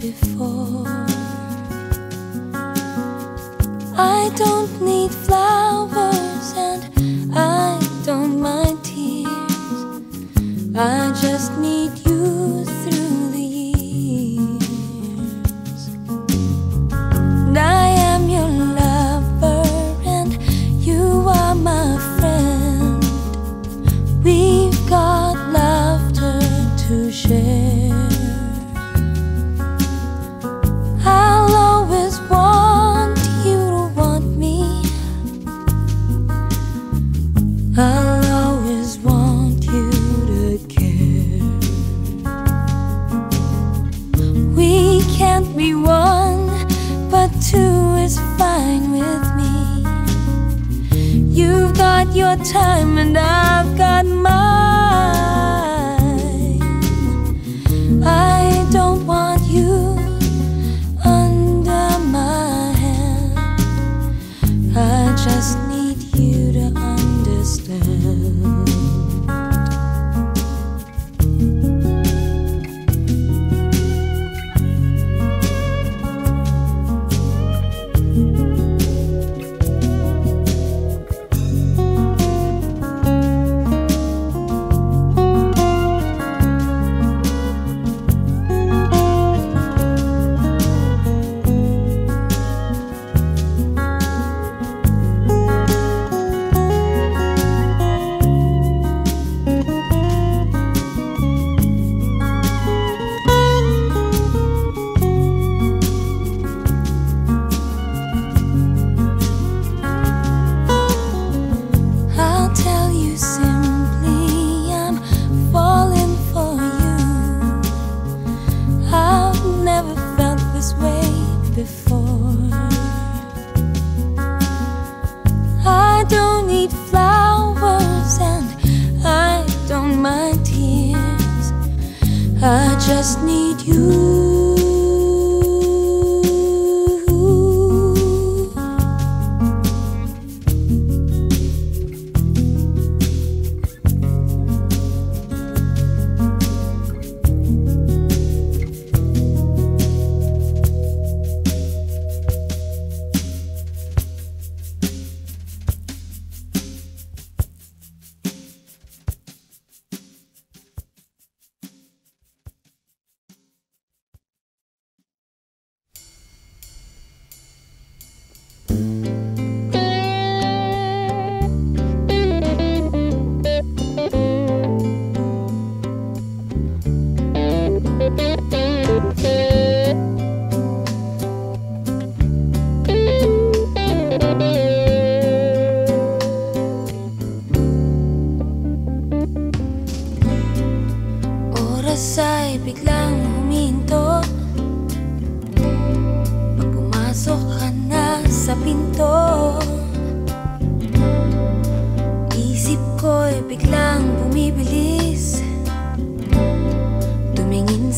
before. I don't need flowers and I don't mind tears. I just need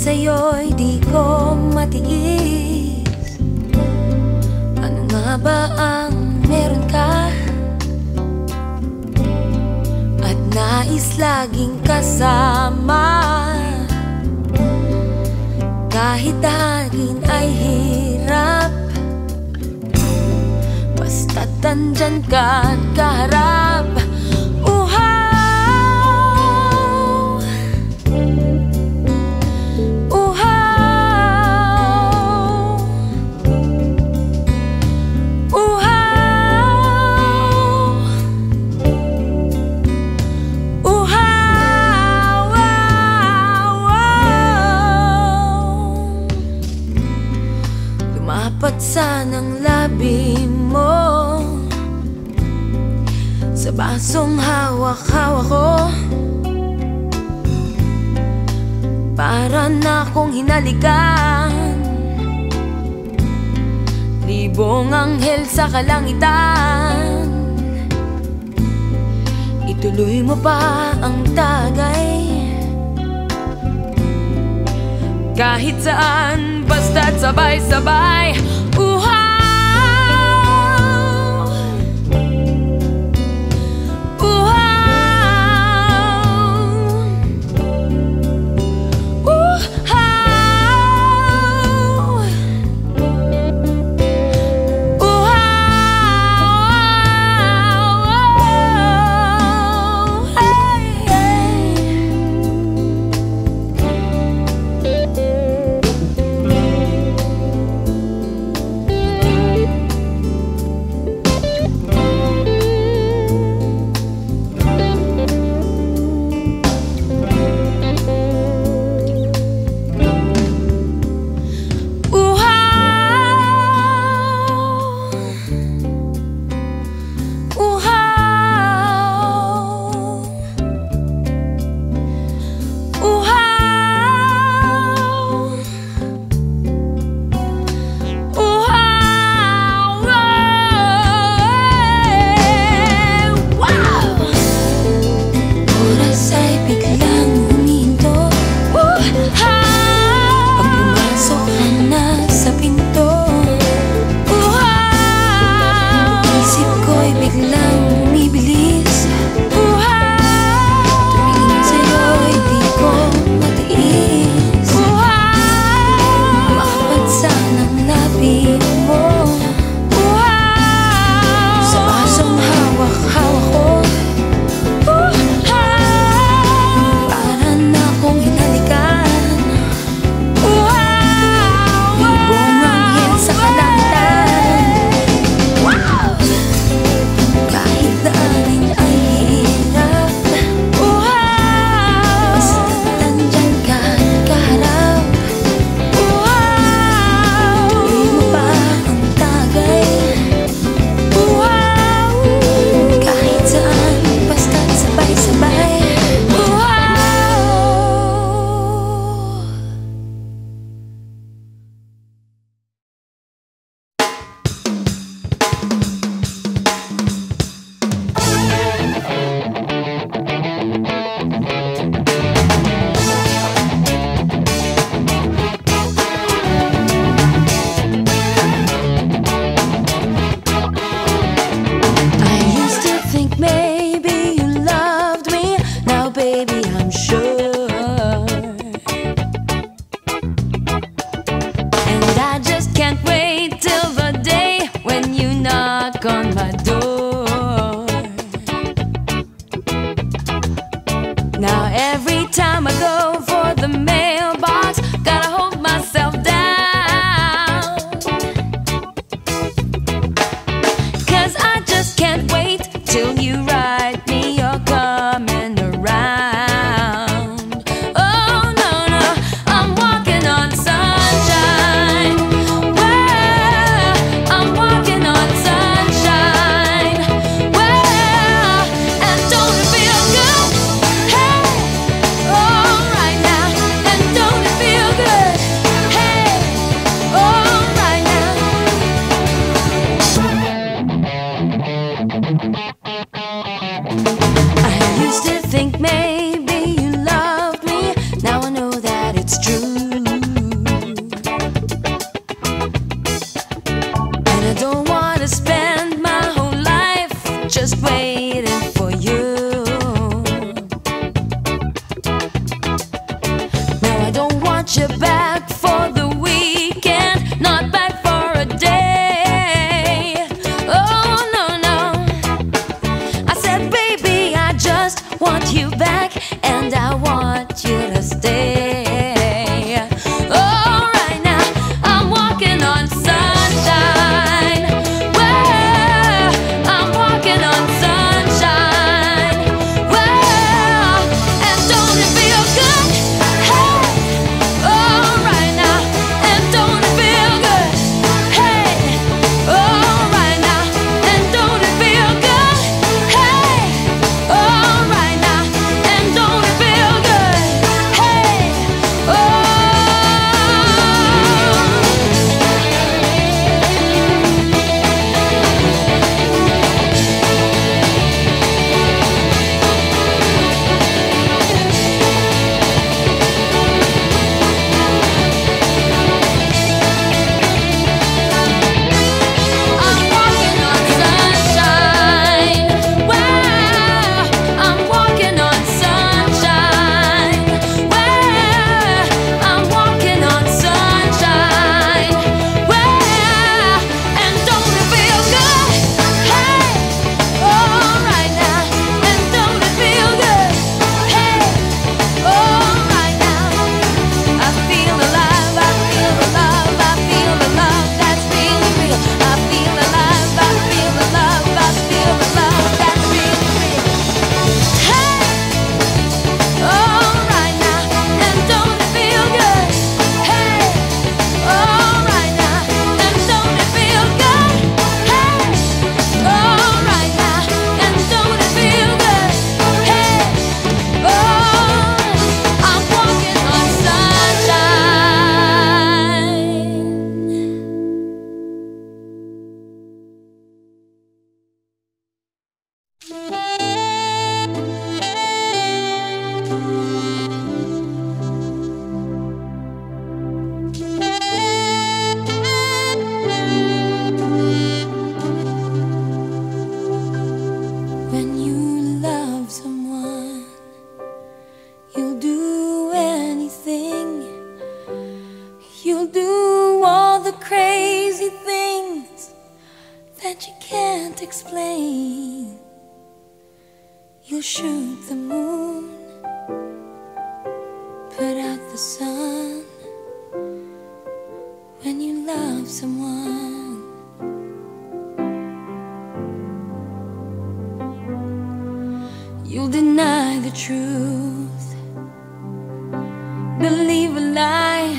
sa'yo'y di ko matiis. Ano nga ba ang meron ka? At nais laging kasama. Kahit dahil ay hirap Basta't andyan ka at kaharap Sa basong hawak-hawak ko Para na akong hinalikan. Libong anghel sa kalangitan. Ituloy mo pa ang tagay. Kahit saan, basta't sabay-sabay 不会。got your back. deny the truth. Believe a lie.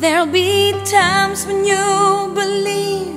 There'll be times when you believe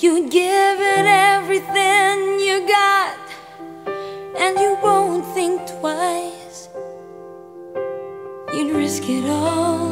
You give it everything you got And you won't think twice. You'd risk it all.